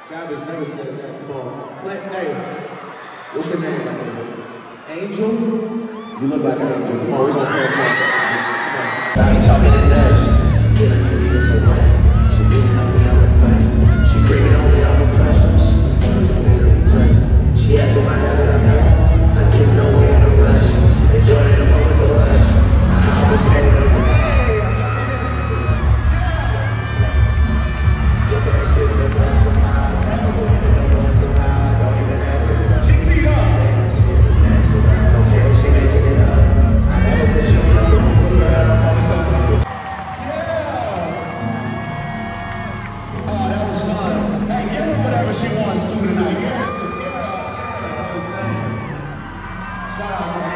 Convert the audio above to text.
Savage never said that. Hey, what's your name. Angel? You look like an angel. Come on, we're gonna she wants to tonight. Yes. Shout out to